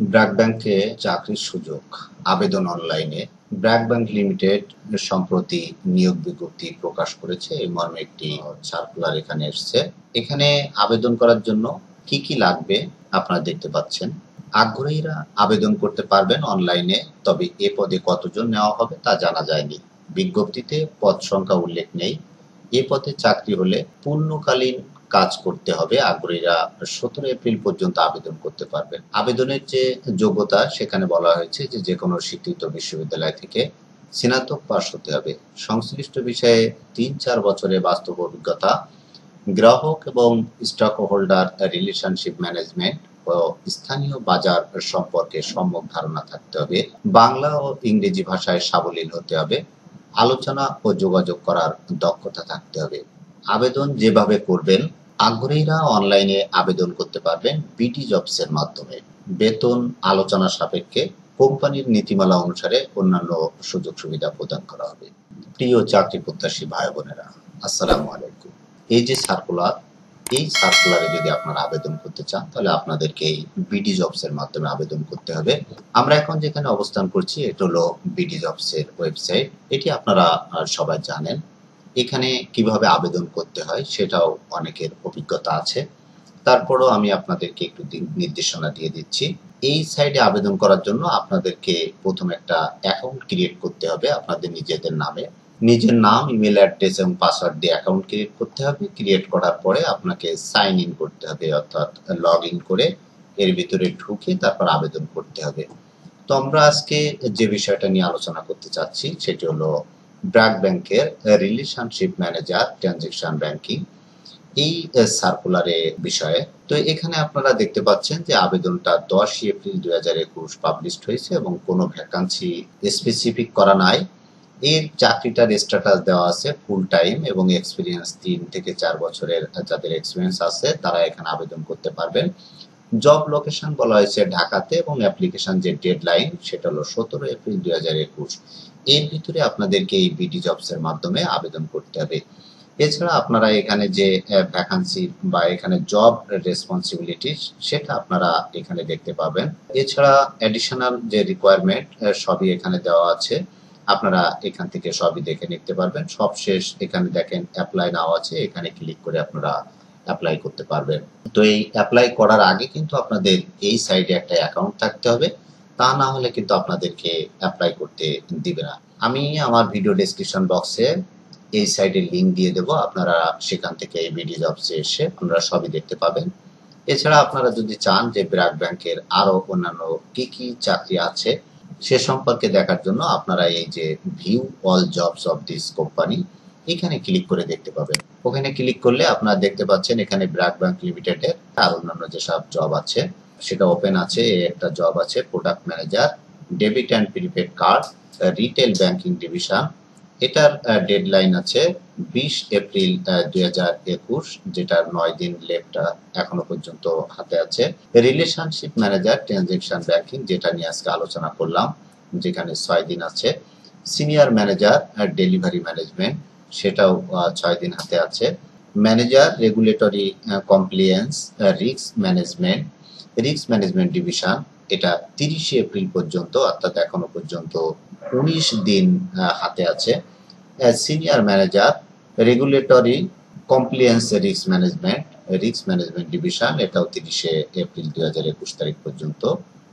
ব্র্যাক ব্যাংকে চাকরির সুযোগ, আবেদন অনলাইনে। ব্র্যাক ব্যাংক লিমিটেড সম্প্রতি নিয়োগ বিজ্ঞপ্তি প্রকাশ করেছে। এই মর্মে একটি সার্কুলার এখানে এসছে। এখানে আবেদন করার জন্য কি কি লাগবে আপনারা দেখতে পাচ্ছেন। আগ্রহীরা আবেদন করতে পারবেন অনলাইনে, তবে এ পদে কতজন নেওয়া হবে তা জানা যায়নি। বিজ্ঞপ্তিতে পদ সংখ্যা উল্লেখ নেই। এ পদে চাকরি হলে পূর্ণকালীন কাজ করতে হবে। আগ্রহীরা সতেরো এপ্রিল পর্যন্ত আবেদন করতে পারবেন। আবেদনের যে যোগ্যতা, সেখানে বলা হয়েছে যে যে কোনো স্বীকৃত বিশ্ববিদ্যালয় থেকে স্নাতক পাশ হতে হবে। সংশ্লিষ্ট বিষয়ে তিন চার বছরের বাস্তব অভিজ্ঞতা, গ্রাহক এবং স্টক হোল্ডার রিলেশনশিপ ম্যানেজমেন্ট ও স্থানীয় বাজার সম্পর্কে সম্যক ধারণা থাকতে হবে। বাংলা ও ইংরেজি ভাষায় সাবলীল হতে হবে। আলোচনা ও যোগাযোগ করার দক্ষতা থাকতে হবে। আবেদন যেভাবে করবেন আগ্রহীরা অনলাইনে আবেদন করতে পারবেন বিটি জবস এর মাধ্যমে। বেতন, আলোচনা সাপেক্ষে কোম্পানির নীতিমালা অনুসারে অন্যান্য সুযোগ সুবিধা প্রদান করা হবে। প্রিয় চাকরি প্রত্যাশী ভাই বোনেরা, আসসালামু আলাইকুম। এই যে সার্কুলার এই সার্কুলারে যদি আপনারা আবেদন করতে চান, তাহলে আপনাদেরকে এই বিডি জবস এর মাধ্যমে আবেদন করতে হবে। আমরা এখন যেখানে অবস্থান করছি, এটা হলো বিডি জবস এর ওয়েবসাইট এটি আপনারা সবাই জানেন। এখানে কীভাবে আবেদন করতে হয় সেটাও অনেকের অভিজ্ঞতা আছে। তারপরও আমি আপনাদেরকে একটু নির্দেশনা দিয়ে দিচ্ছি। এই সাইডে আবেদন করার জন্য আপনাদেরকে প্রথম একটা অ্যাকাউন্ট ক্রিয়েট করতে হবে আপনাদের নিজেদের নামে। নিজের নাম ইমেল অ্যাড্রেস এবং পাসওয়ার্ড দিয়ে অ্যাকাউন্ট ক্রিয়েট করতে হবে। ক্রিয়েট করার পরে আপনাকে সাইন ইন করতে হবে অর্থাৎ লগ ইন করে এর ভিতরে ঢুকে তারপর আবেদন করতে হবে। তো আমরা আজকে যে বিষয়টা নিয়ে আলোচনা করতে চাচ্ছি সেটি হলো ব্র্যাক ব্যাংকের রিলেশনশিপ ম্যানেজার, ট্রানজেকশন ব্যাংকিং, এই সার্কুলারে বিষয়ে। তো এখানে আপনারা দেখতে পাচ্ছেন যে আবেদনটা দশই এপ্রিল দুই হাজার একুশ পাবলিশড হয়েছে এবং কোনো ভ্যাকান্সি স্পেসিফিক করা নাই। এর চাকরিটার স্ট্যাটাস দেওয়া আছে ফুল টাইম এবং এক্সপিরিয়েন্স তিন থেকে চার বছরের যাদের এক্সপিরিয়েন্স আছে, তারা এখানে আবেদন করতে পারবেন। জব লোকেশন বলা হয়েছে ঢাকাতে এবং অ্যাপ্লিকেশন যে ডেডলাইন সেটা হলো সতেরো এপ্রিল দুই হাজার একুশ। এর ভিতরে আপনাদেরকে এই বিডি জবস এর মাধ্যমে আবেদন করতে হবে। এছাড়া আপনারা এখানে যে ভ্যাকান্সি বা এখানে জব রেসপন্সিবিলিটি সেটা আপনারা এখানে দেখতে পাবেন। এছাড়া অ্যাডিশনাল যে রিকোয়ারমেন্ট সবই এখানে দেওয়া আছে। আপনারা এখান থেকে সবই দেখে নিতে পারবেন। সবশেষ এখানে দেখেন অ্যাপ্লাই নাও আছে। এখানে ক্লিক করে আপনারা অ্যাপ্লাই করতে পারবেন। তো এই অ্যাপ্লাই করার আগে কিন্তু আপনাদের এই সাইডে একটা অ্যাকাউন্ট থাকতে হবে। তা না হলে কিন্তু আপনাদেরকে অ্যাপ্লাই করতে দিবে না। আমি আমার ভিডিও ডেসক্রিপশন বক্সে এই সাইডে লিংক দিয়ে দেবো। আপনারা সেখান থেকে বিডি জবসে এসে আপনারা সবই দেখতে পাবেন। এছাড়া আপনারা যদি চান যে ব্র্যাক ব্যাংকের আরও অন্যান্য কি কি চাকরি আছে, সে সম্পর্কে দেখার জন্য আপনারা এই যে view all jobs of this company এখানে ক্লিক করে দেখতে পাবেন। ওখানে ক্লিক করলে আপনারা দেখতে পাচ্ছেন এখানে ব্র্যাক ব্যাংক লিমিটেডের আর অন্যান্য যেসব জব আছে সেটা ওপেন আছে একটা জব আছে product manager debit and prepaid card retail banking division এটার ডেডলাইন আছে বিশ এপ্রিল দুই হাজার একুশ, যেটার নয় দিন লেফট এখনও পর্যন্ত হাতে আছে। রিলেশনশিপ ম্যানেজার ট্রানজেকশন ব্যাংকিং যেটা নিয়ে আজকে আলোচনা করলাম, যেখানে ছয় দিন আছে। সিনিয়র ম্যানেজার ডেলিভারি ম্যানেজমেন্ট সেটাও ছয় দিন হাতে আছে। Manager regulatory compliance risk management risk management division এটা তিরিশে এপ্রিল পর্যন্ত, অর্থাৎ এখনও পর্যন্ত উনিশ দিন হাতে আছে। Senior manager regulatory compliance risk management risk management division এটাও তিরিশে এপ্রিল দুই হাজার একুশ তারিখ পর্যন্ত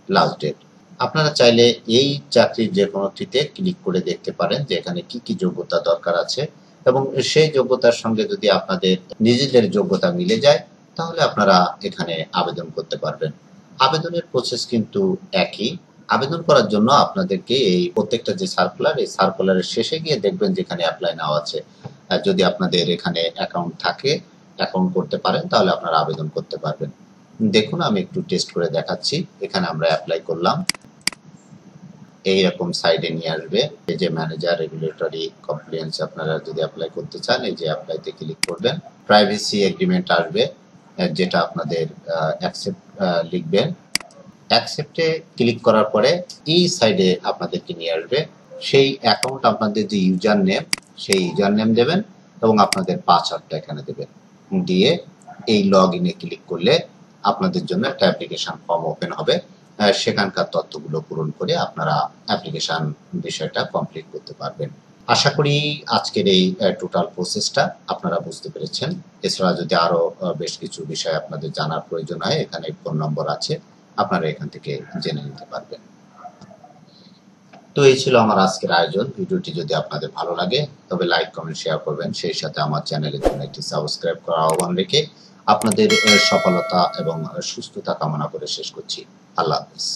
লাস্ট ডেট আপনারা চাইলে এই চাকরির যে কোনোটিতে ক্লিক করে দেখতে পারেন যে এখানে কি কি যোগ্যতা দরকার আছে। এবং সেই যোগ্যতার সঙ্গে যদি আপনাদের নিজেদের যোগ্যতা মিলে যায় তাহলে আপনারা এখানে আবেদন করতে পারবেন। আবেদনের প্রসেস কিন্তু একই। আবেদন করার জন্য আপনাদেরকে এই প্রত্যেকটা যে সার্কুলার এই সার্কুলারের শেষে গিয়ে দেখবেন যেখানে অ্যাপ্লাই নাও আছে। যদি আপনাদের এখানে অ্যাকাউন্ট থাকে অ্যাকাউন্ট করতে পারেন, তাহলে আপনারা আবেদন করতে পারবেন। দেখুন, আমি একটু টেস্ট করে দেখাচ্ছি। এখানে আমরা অ্যাপ্লাই করলাম। এইরকম সাইডে নিয়ে আসবে। এই যে ম্যানেজার রেগুলেটরি কমপ্লিয়েন্স আপনারা যদি অ্যাপ্লাই করতে চান, এই যে অ্যাপ্লাইতে ক্লিক করবেন। প্রাইভেসি এগ্রিমেন্ট আসবে। যেটা আপনাদের অ্যাকসেপ্ট লিখবেন। অ্যাকসেপ্টে ক্লিক করার পরে এই সাইডে আপনাদেরকে নিয়ে আসবে। সেই অ্যাকাউন্ট আপনাদের যে ইউজার নেম সেই ইউজার নেম দেবেন এবং আপনাদের পাসওয়ার্ডটা এখানে দেবেন। দিয়ে এই লগ ইনে ক্লিক করলে আপনাদের জন্য একটা অ্যাপ্লিকেশন ফর্ম ওপেন হবে। সেখানকার তথ্যগুলো পূরণ করে আপনারা অ্যাপ্লিকেশন বিষয়টা কমপ্লিট করতে পারবেন। আশা করি আজকের এই টোটাল প্রসেসটা আপনারা বুঝতে পেরেছেন। এছাড়া যদি আরও বেশ কিছু বিষয় আপনাদের জানার প্রয়োজন হয়, এখানে ফোন নম্বর আছে, আপনারা এখান থেকে জেনে নিতে পারবেন। তো এই ছিল আমার আজকের আয়োজন। ভিডিওটি যদি আপনাদের ভালো লাগে, তবে লাইক কমেন্ট শেয়ার করবেন। সেই সাথে আমার চ্যানেলের জন্য একটি সাবস্ক্রাইব করা আহ্বান রেখে আপনাদের সফলতা এবং সুস্থতা কামনা করে শেষ করছি। আল্লাহ হাফিজ।